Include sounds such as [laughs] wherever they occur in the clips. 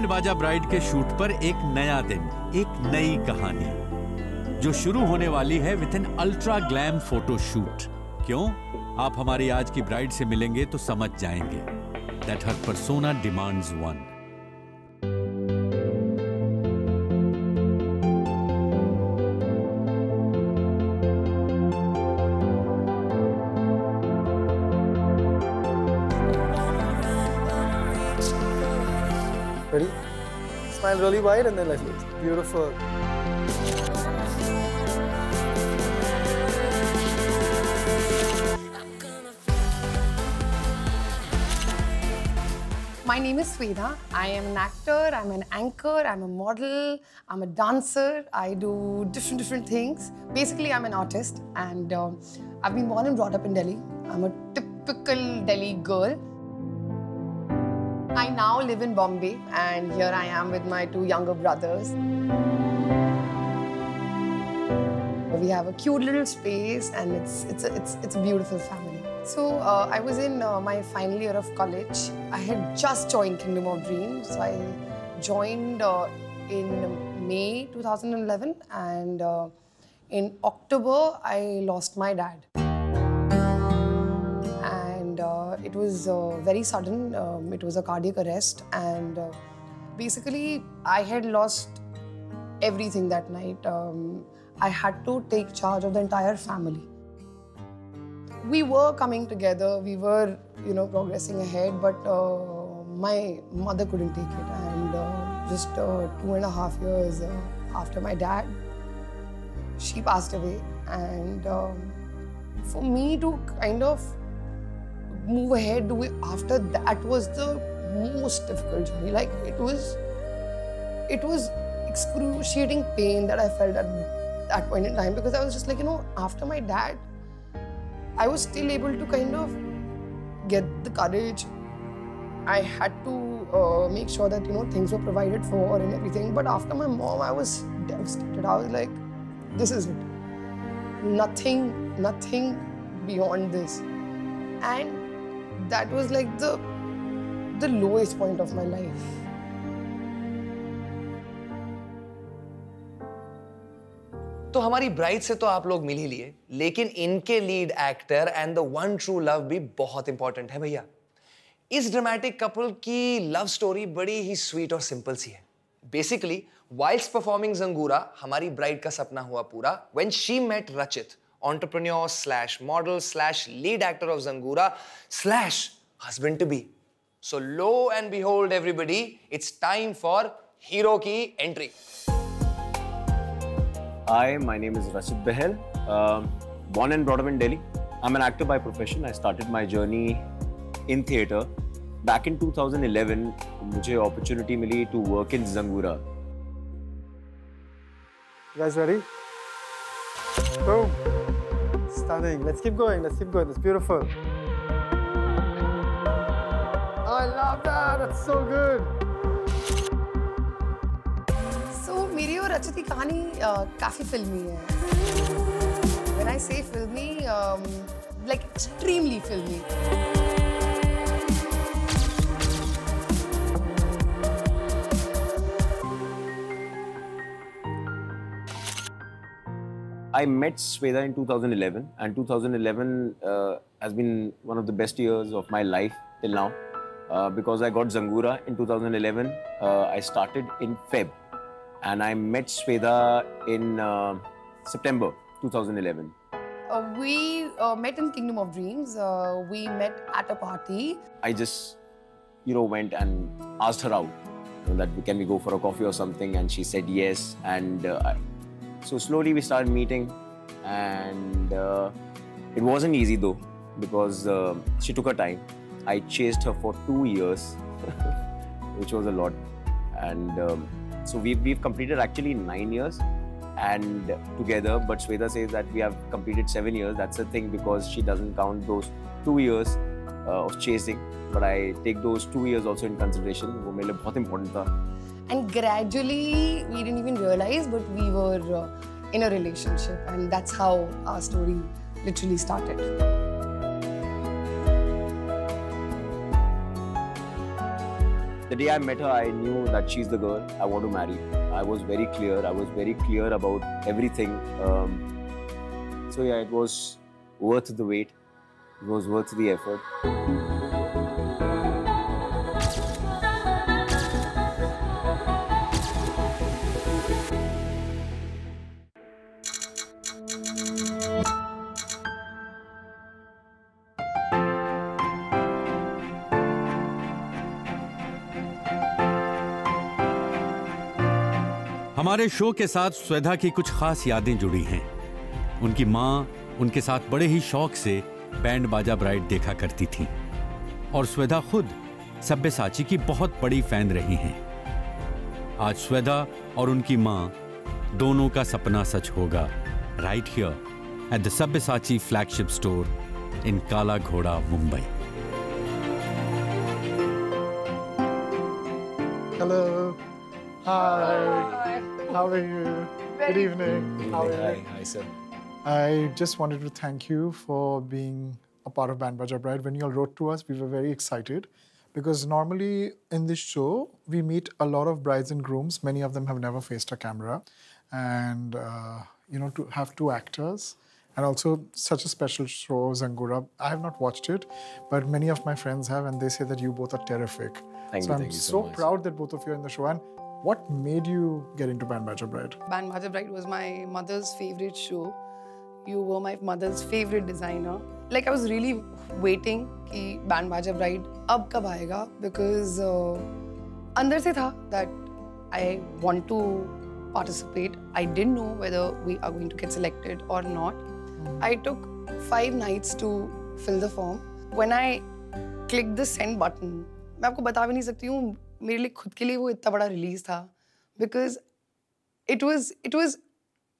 Band Baaja bride के shoot पर एक नया दिन, एक नई कहानी, जो शुरू होने वाली है with an ultra glam photo shoot क्यों? आप हमारी आज की ब्राइड से मिलेंगे तो समझ जाएँगे। That her persona demands one Smile really wide and then like. Beautiful. My name is Swedha. I am an actor, I'm an anchor, I'm a model, I'm a dancer. I do different, different things. Basically, I'm an artist and um, I've been born and brought up in Delhi. I'm a typical Delhi girl. I now live in Bombay and here I am with my two younger brothers. We have a cute little space and it's, it's, a, it's, it's a beautiful family. So uh, I was in uh, my final year of college. I had just joined Kingdom of Dreams. So I joined uh, in May 2011 and uh, in October I lost my dad. It was uh, very sudden. Um, it was a cardiac arrest and uh, basically I had lost everything that night. Um, I had to take charge of the entire family. We were coming together, we were, you know, progressing ahead, but uh, my mother couldn't take it. And uh, just uh, two and a half years uh, after my dad, she passed away. And um, for me to kind of move ahead after that was the most difficult journey. Like it was, it was excruciating pain that I felt at that point in time because I was just like, you know, after my dad, I was still able to kind of get the courage. I had to uh, make sure that you know things were provided for and everything. But after my mom, I was devastated. I was like, this is it. Nothing, nothing beyond this. And that was, like, the the lowest point of my life. तो हमारी bride से तो आप लोग मिल ही लिए, लेकिन इनके lead actor and the one true love भी बहुत इंपॉर्टेंट है भैया इस ड्रामेटिक कपल की लव स्टोरी बड़ी ही स्वीट और सिंपल सी है बेसिकली वाइल्स परफॉर्मिंग जंगूरा हमारी ब्राइड का सपना हुआ पूरा when she met Rachit entrepreneur slash model slash lead actor of Zangura slash husband to be. So lo and behold everybody, it's time for Hero Ki entry. Hi, my name is Rachit Behel, um, born and brought up in Delhi. I'm an actor by profession. I started my journey in theatre. Back in 2011, मुझे opportunity milli to work in Zangura. You guys ready? Boom Stunning. Let's keep going. Let's keep going. It's beautiful. Oh, I love that. That's so good. So मेरी और रचित की कहानी uh, काफी फिल्मी है When I say filmy, um, like extremely filmy. I met Swedha in 2011, and 2011 uh, has been one of the best years of my life till now uh, because I got Zangura in 2011. Uh, I started in Feb, and I met Swedha in uh, September 2011. Uh, we uh, met in Kingdom of Dreams. Uh, we met at a party. I just, you know, went and asked her out you know, that can we go for a coffee or something, and she said yes. And uh, I- so slowly we started meeting, and uh, it wasn't easy though because uh, she took her time. I chased her for two years, [laughs] which was a lot, and um, so we've, we've completed actually nine years and together. But Swedha says that we have completed seven years. That's the thing because she doesn't count those two years uh, of chasing. But I take those two years also in consideration. वो मेरे very important and gradually, we didn't even realize, but we were uh, in a relationship. And that's how our story literally started. the day I met her, I knew that she's the girl I want to marry. I was very clear. I was very clear about everything. Um, so yeah, it was worth the wait. It was worth the effort. हमारे show के साथ स्वेधा की कुछ खास यादें जुड़ी हैं। उनकी माँ उनके साथ बड़े ही शौक से बैंड बाजा ब्राइड देखा करती थी। और स्वेधा खुद सब्यसाची की बहुत बड़ी फ़ैन रही हैं। आज स्वेधा और उनकी माँ दोनों का सपना सच होगा right here at the Sabyasachi flagship store in Kala Ghoda Mumbai Hi. How are you? Good evening. How are you? hi, sir. I just wanted to thank you for being a part of Band Baajaa Bride. When you all wrote to us, we were very excited because normally in this show, we meet a lot of brides and grooms. Many of them have never faced a camera. And, uh, you know, to have two actors and also such a special show, Zangura. I have not watched it, but many of my friends have, and they say that you both are terrific. Thank so you, I'm so, so proud that both of you are in the show. And what made you get into Band Baajaa Bride? Band Baajaa Bride was my mother's favorite show. You were my mother's favorite designer. Like I was really waiting कि band Baaja bride अब कब आएगा because uh, अंदर से था that I want to participate I didn't know whether we are going to get selected और I took five nights to fill the form. When I clicked the send button, मैं आपको बता भी नहीं सकती हूँ मेरे लिए खुद के लिए वो इतना बड़ा रिलीज था because it was it was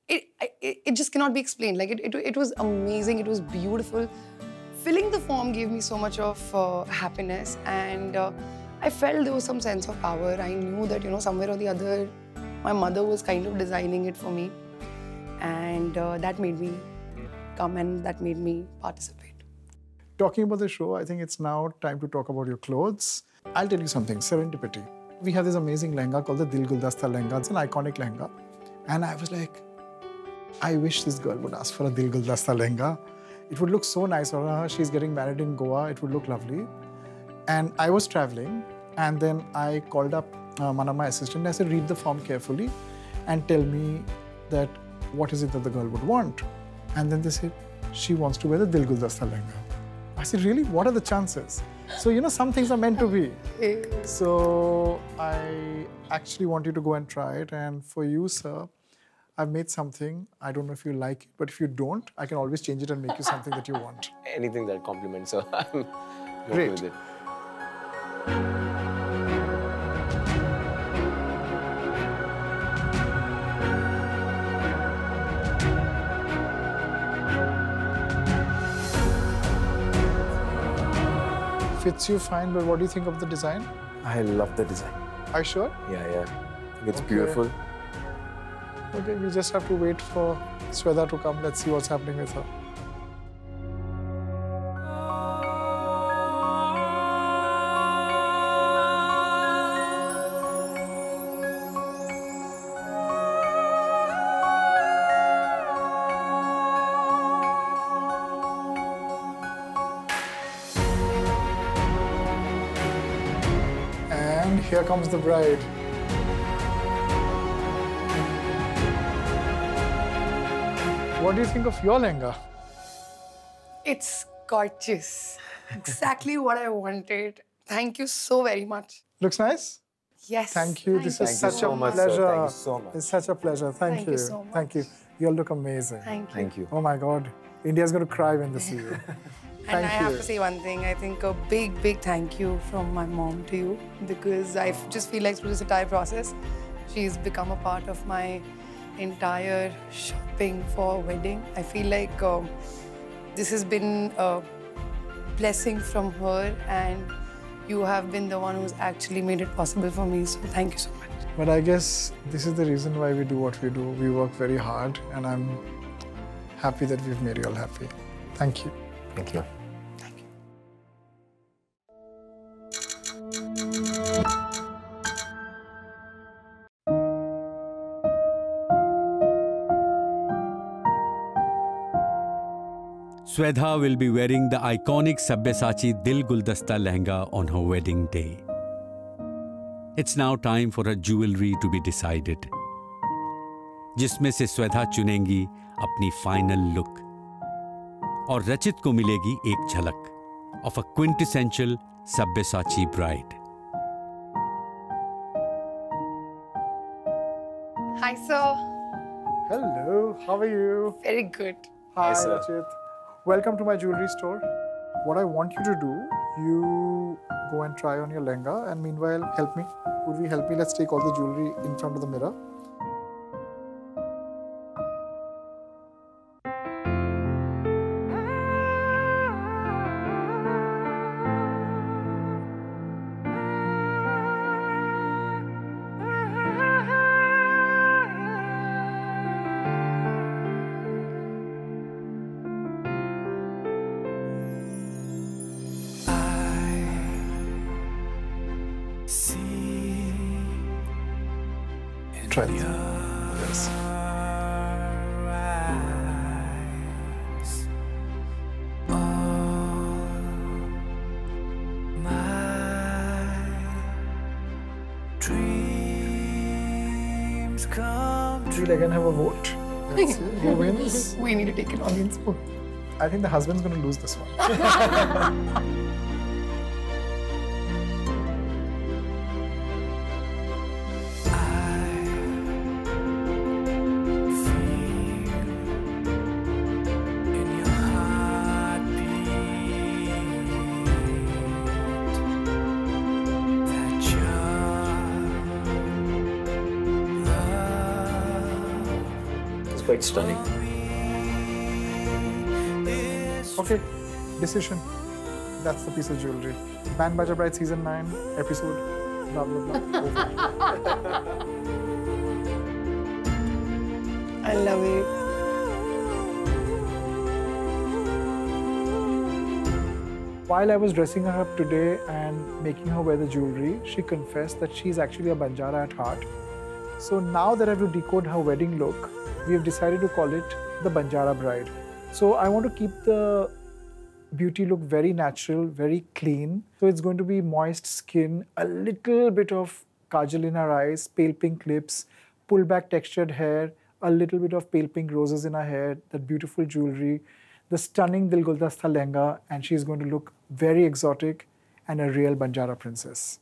it, it, it just cannot be explained like it, it, it was amazing it was beautiful filling the form gave me so much of uh, happiness and uh, i felt there was some sense of power i knew that you know somewhere or the other my mother was kind of designing it for me and uh, that made me come and that made me participate Talking about the show, I think it's now time to talk about your clothes. I'll tell you something serendipity. We have this amazing lehenga called the Dil Guldasta lehenga. It's an iconic lehenga. And I was like, I wish this girl would ask for a Dil Guldasta lehenga. It would look so nice on her. She's getting married in Goa. It would look lovely. And I was traveling, and then I called up uh, one of my assistants. I said, read the form carefully and tell me that what is it that the girl would want. And then they said, she wants to wear the Dil Guldasta lehenga. I said, really? What are the chances? So, you know, some things are meant to be. [laughs] So, I actually want you to go and try it. And for you, sir, I've made something. I don't know if you like it, but if you don't, I can always change it and make you something that you want. [laughs] Anything that compliments her, [laughs] I'm okay Great. with it. Fits you fine, but what do you think of the design? I love the design. Are you sure? Yeah, yeah. I think it's Okay. beautiful. Okay, we just have to wait for Swedha to come. Let's see what's happening with her. Here comes the bride. What do you think of your lehenga? it's gorgeous exactly what i wanted thank you so very much Looks nice? yes Thank you. This is Thank you such so a much, sir. pleasure. Thank you so much. It's such a pleasure. Thank, Thank you so Thank you. You all look amazing. thank you Thank you. Oh my God. India's going to cry when they see you. [laughs] And Thank I have to say one thing. I think a big, big thank you from my mom to you because I just feel like through this entire process, she's become a part of my entire shopping for a wedding. I feel like um, this has been a blessing from her, and you have been the one who's actually made it possible for me. So thank you so much. But I guess this is the reason why we do what we do. We work very hard, and I'm happy that we've made you all happy. Thank you. Thank you. Swedha will be wearing the iconic Sabyasachi Dil Guldasta lehenga on her wedding day. It's now time for her jewelry to be decided. जिसमें से स्वेधा चुनेंगी अपनी final look और रचित को मिलेगी एक झलक of a quintessential Sabyasachi bride Hi, sir. Hello, how are you? Very good. Hi, sir. Rachit. Welcome to my jewelry store. What I want you to do, you go and try on your lehenga, and meanwhile, help me. Would we help me? Let's take all the jewelry in front of the mirror. Try this. Yes. We'll again have a vote. Let's see who wins. We need to take an audience vote. I think the husband's going to lose this one. [laughs] quite stunning. Okay, decision. That's the piece of jewelry. Band Baajaa Bride season 9 episode. Blah blah blah. [laughs] Over. I love it. While I was dressing her up today and making her wear the jewelry, she confessed that she's actually a Banjara at heart. So now that I have to decode her wedding look, we have decided to call it the Banjara Bride. So I want to keep the beauty look very natural, very clean. So it's going to be moist skin, a little bit of kajal in her eyes, pale pink lips, pull back textured hair, a little bit of pale pink roses in her hair, that beautiful jewelry, the stunning Dil Guldasta lehenga, and she's going to look very exotic and a real Banjara princess.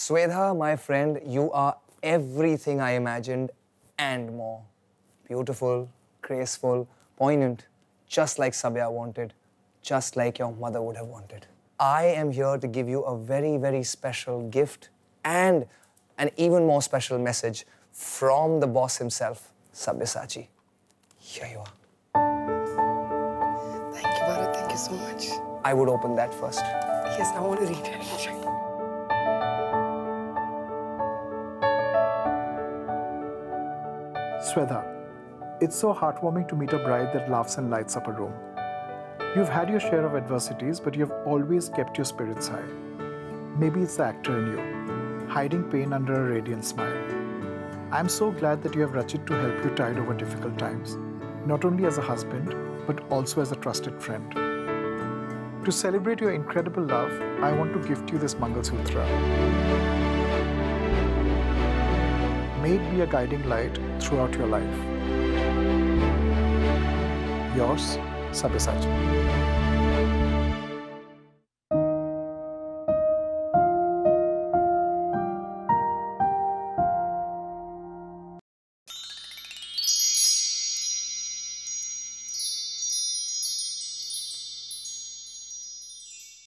Swedha, my friend, you are everything I imagined and more. Beautiful, graceful, poignant, just like Sabya wanted, just like your mother would have wanted. I am here to give you a very, very special gift and an even more special message from the boss himself, Sabyasachi. Here you are. Thank you, Bharat. Thank you so much. I would open that first. Yes, I want to read it. Swedha, it's so heartwarming to meet a bride that laughs and lights up a room. You've had your share of adversities, but you've always kept your spirits high. Maybe it's the actor in you, hiding pain under a radiant smile. I'm so glad that you have Rachit to help you tide over difficult times, not only as a husband, but also as a trusted friend. To celebrate your incredible love, I want to gift you this Mangal Sutra. May it be a guiding light throughout your life. Yours, Sabyasachi.